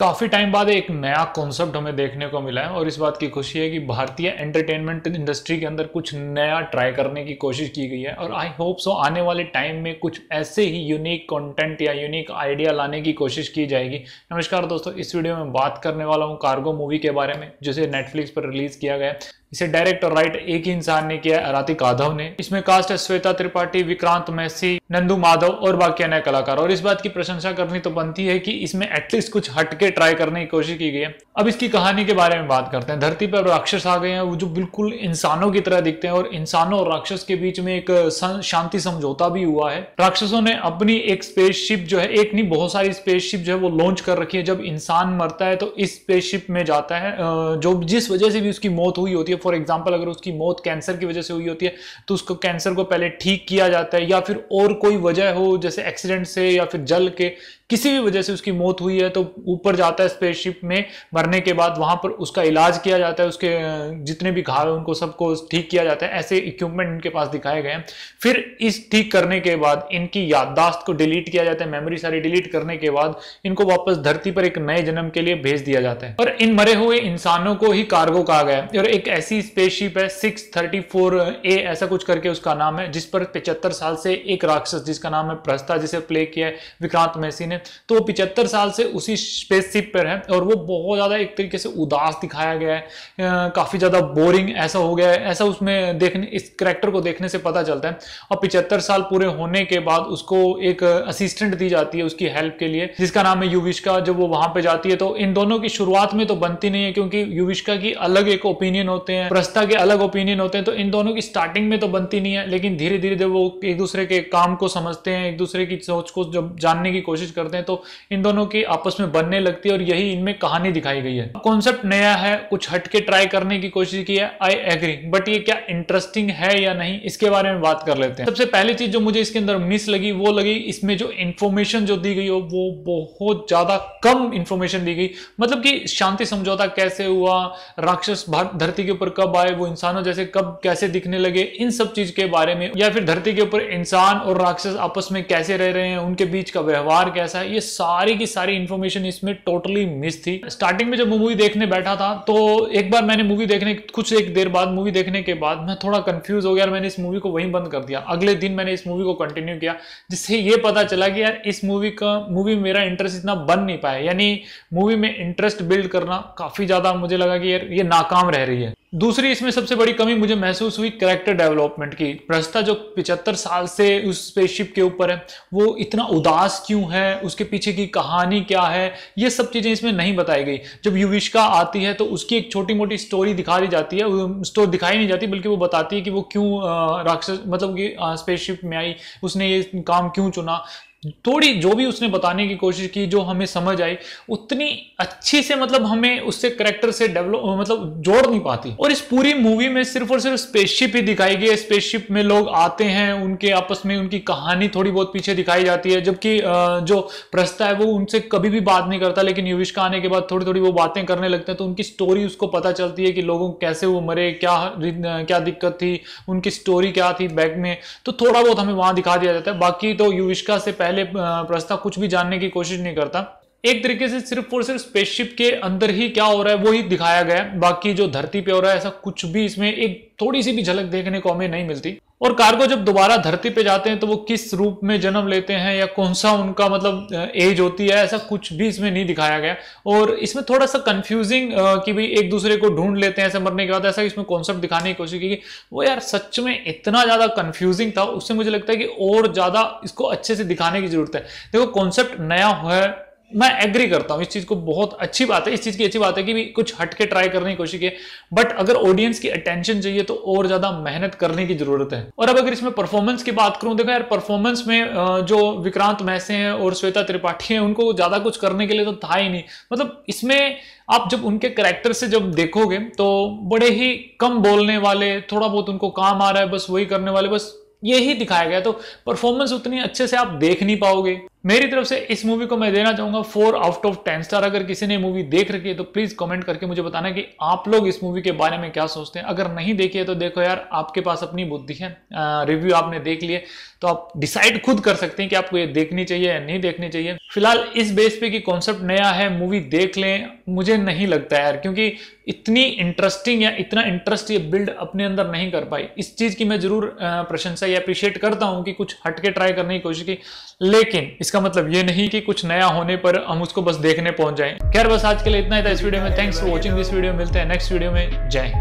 काफ़ी टाइम बाद एक नया कॉन्सेप्ट हमें देखने को मिला है और इस बात की खुशी है कि भारतीय एंटरटेनमेंट इंडस्ट्री के अंदर कुछ नया ट्राई करने की कोशिश की गई है और आई होप सो आने वाले टाइम में कुछ ऐसे ही यूनिक कंटेंट या यूनिक आइडिया लाने की कोशिश की जाएगी। नमस्कार दोस्तों, इस वीडियो में बात करने वाला हूँ कार्गो मूवी के बारे में, जिसे नेटफ्लिक्स पर रिलीज़ किया गया इसे डायरेक्ट और राइट एक ही इंसान ने किया अराती काधव ने। इसमें कास्ट है श्वेता त्रिपाठी, विक्रांत मैसी, नंदू माधव और बाकी अन्य कलाकार। और इस बात की प्रशंसा करनी तो बनती है कि इसमें एटलीस्ट कुछ हटके ट्राई करने की कोशिश की गई है। अब इसकी कहानी के बारे में बात करते हैं। धरती पर राक्षस आ गए हैं, वो जो बिल्कुल इंसानों की तरह दिखते हैं और इंसानों और राक्षस के बीच में एक शांति समझौता भी हुआ है। राक्षसों ने अपनी एक स्पेसशिप जो है, एक नहीं, बहुत सारी स्पेसशिप जो है, वो लॉन्च कर रखी है। जब इंसान मरता है तो इस स्पेसशिप में जाता है जो जिस वजह से भी उसकी मौत हुई होती है फॉर एग्ज़ाम्पल अगर उसकी मौत कैंसर की वजह से हुई होती है तो उसको कैंसर को पहले ठीक किया जाता है, या फिर और कोई वजह हो, जैसे एक्सीडेंट से या फिर जल के किसी भी वजह से उसकी मौत हुई है तो ऊपर जाता है स्पेसशिप में, मरने के बाद वहाँ पर उसका इलाज किया जाता है, उसके जितने भी घाव है, उनको सबको ठीक किया जाता है, ऐसे इक्विपमेंट इनके पास दिखाए गए हैं। फिर इस ठीक करने के बाद इनकी याददाश्त को डिलीट किया जाता है मेमोरी सारी डिलीट करने के बाद इनको वापस धरती पर एक नए जन्म के लिए भेज दिया जाता है। और इन मरे हुए इंसानों को ही कार्गो कहा गया है। और एक ऐसी स्पेसशिप है सिक्स थर्टी फोर ए, ऐसा कुछ करके उसका नाम है, जिस पर पिछहत्तर साल से एक राक्षस, जिसका नाम है प्रस्ता जिसे प्ले किया है विक्रांत मैसी ने तो वो पिछहत्तर साल से उसी स्पेसशिप पर है और वो बहुत ज़्यादा एक तरीके से उदास दिखाया गया है। काफ़ी ज़्यादा बोरिंग ऐसा हो गया है, ऐसा उसमें देखने, इस करेक्टर को देखने से पता चलता है। और पिछहत्तर साल पूरे होने के बाद उसको एक असिस्टेंट दी जाती है उसकी हेल्प के लिए, जिसका नाम है युविष्का। जब वो वहाँ पे जाती है तो इन दोनों की शुरुआत में तो बनती नहीं है, क्योंकि युविष्का की अलग एक ओपिनियन होते हैं प्रस्ता के अलग ओपिनियन होते हैं तो इन दोनों की स्टार्टिंग में तो बनती नहीं है। लेकिन धीरे धीरे जब वो एक दूसरे के काम को समझते हैं, एक दूसरे की सोच को जब जानने की कोशिश करते हैं तो इन दोनों की आपस में बनने लगती है और यही इनमें कहानी दिखाई गई है। कॉन्सेप्ट नया है, कुछ हटके ट्राई करने की कोशिश की है आई एग्री बट ये क्या इंटरेस्टिंग है या नहीं, इसके बारे में बात कर लेते हैं। सबसे पहली चीज़ जो मुझे इसके अंदर मिस लगी, वो लगी इसमें जो इंफॉर्मेशन जो दी गई हो, वो बहुत ज़्यादा कम इंफॉर्मेशन दी गई। मतलब कि शांति समझौता कैसे हुआ, राक्षस धरती के ऊपर कब आए, वो इंसानों जैसे कब कैसे दिखने लगे, इन सब चीज़ के बारे में, या फिर धरती के ऊपर इंसान और राक्षस आपस में कैसे रह रहे हैं, उनके बीच का व्यवहार कैसा है, ये सारी की सारी इंफॉर्मेशन इसमें टोटली मिस थी। स्टार्टिंग में जब मूवी देखने बैठा था तो एक बार मैंने मूवी देखने, कुछ एक देर बाद मूवी देखने के बाद मैं थोड़ा कंफ्यूज हो गया और मैंने इस मूवी को वहीं बंद कर दिया। अगले दिन मैंने इस मूवी को कंटिन्यू किया, जिससे ये पता चला कि यार इस मूवी का मूवी मेरा इंटरेस्ट इतना बन नहीं पाया। यानी मूवी में इंटरेस्ट बिल्ड करना काफ़ी ज़्यादा मुझे लगा कि यार ये नाकाम रह रही है। दूसरी इसमें सबसे बड़ी कमी मुझे महसूस हुई करेक्टर डेवलपमेंट की। प्रस्ता जो पिछहत्तर साल से उस स्पेसशिप के ऊपर है, वो इतना उदास क्यों है? उसके पीछे की कहानी क्या है? ये सब चीज़ें इसमें नहीं बताई गई। जब युविष्का आती है तो उसकी एक छोटी मोटी स्टोरी दिखा दी जाती है स्टोरी दिखाई नहीं जाती, बल्कि वो बताती है कि वो क्यों राक्षस मतलब कि स्पेसशिप में आई, उसने ये काम क्यों चुना? थोड़ी जो भी उसने बताने की कोशिश की, जो हमें समझ आई, उतनी अच्छी से मतलब हमें उससे करेक्टर से डेवलप मतलब जोड़ नहीं पाती। और इस पूरी मूवी में सिर्फ़ और सिर्फ़ स्पेसशिप ही दिखाई गई है। स्पेसशिप में लोग आते हैं, उनके आपस में उनकी कहानी थोड़ी बहुत पीछे दिखाई जाती है, जबकि जो प्रस्ता है वो उनसे कभी भी बात नहीं करता, लेकिन युविष्का आने के बाद थोड़ी थोड़ी वो बातें करने लगते हैं तो उनकी स्टोरी उसको पता चलती है कि लोगों कैसे वो मरे, क्या क्या दिक्कत थी, उनकी स्टोरी क्या थी बैक में तो थोड़ा बहुत हमें वहाँ दिखा दिया जाता है। बाकी तो युविष्का से पहले प्रस्ताव कुछ भी जानने की कोशिश नहीं करता। एक तरीके से सिर्फ़ और सिर्फ़ स्पेसशिप के अंदर ही क्या हो रहा है, वो ही दिखाया गया बाकी जो धरती पे हो रहा है, ऐसा कुछ भी इसमें एक थोड़ी सी भी झलक देखने को हमें नहीं मिलती। और कार्गो जब दोबारा धरती पे जाते हैं तो वो किस रूप में जन्म लेते हैं या कौन सा उनका मतलब एज होती है, ऐसा कुछ भी इसमें नहीं दिखाया गया। और इसमें थोड़ा सा कंफ्यूजिंग कि भाई एक दूसरे को ढूंढ लेते हैं ऐसे मरने के बाद, ऐसा इसमें कॉन्सेप्ट दिखाने की कोशिश की वो यार सच में इतना ज़्यादा कंफ्यूजिंग था, उससे मुझे लगता है कि और ज़्यादा इसको अच्छे से दिखाने की ज़रूरत है। देखो कॉन्सेप्ट नया है मैं एग्री करता हूँ, इस चीज़ को बहुत अच्छी बात है, इस चीज़ की अच्छी बात है कि भी कुछ हटके ट्राई करने की कोशिश की बट अगर ऑडियंस की अटेंशन चाहिए तो और ज़्यादा मेहनत करने की ज़रूरत है। और अब अगर इसमें परफॉर्मेंस की बात करूँ, देखो यार परफॉर्मेंस में जो विक्रांत मैसे हैं और श्वेता त्रिपाठी हैं, उनको ज़्यादा कुछ करने के लिए तो था ही नहीं। मतलब इसमें आप जब उनके करेक्टर से जब देखोगे तो बड़े ही कम बोलने वाले, थोड़ा बहुत उनको काम आ रहा है, बस वही करने वाले, बस यही दिखाया गया तो परफॉर्मेंस उतनी अच्छे से आप देख नहीं पाओगे। मेरी तरफ़ से इस मूवी को मैं देना चाहूँगा four out of ten star अगर किसी ने मूवी देख रखी है तो प्लीज़ कमेंट करके मुझे बताना कि आप लोग इस मूवी के बारे में क्या सोचते हैं। अगर नहीं देखी है तो देखो यार, आपके पास अपनी बुद्धि है। रिव्यू आपने देख लिए तो आप डिसाइड खुद कर सकते हैं कि आपको ये देखनी चाहिए या नहीं देखनी चाहिए। फ़िलहाल इस बेस पे कि कॉन्सेप्ट नया है मूवी देख लें, मुझे नहीं लगता यार, क्योंकि इतनी इंटरेस्टिंग या इतना इंटरेस्ट ये बिल्ड अपने अंदर नहीं कर पाई। इस चीज़ की मैं ज़रूर प्रशंसा या अप्रिशिएट करता हूँ कि कुछ हटके ट्राई करने की कोशिश की। लेकिन इसका मतलब ये नहीं कि कुछ नया होने पर हम उसको बस देखने पहुँच जाए। खैर, बस आज के लिए इतना ही था इस वीडियो में। Thanks for watching this video मिलते हैं नेक्स्ट वीडियो में। जय